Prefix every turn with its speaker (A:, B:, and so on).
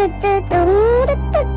A: ドゥドゥドゥ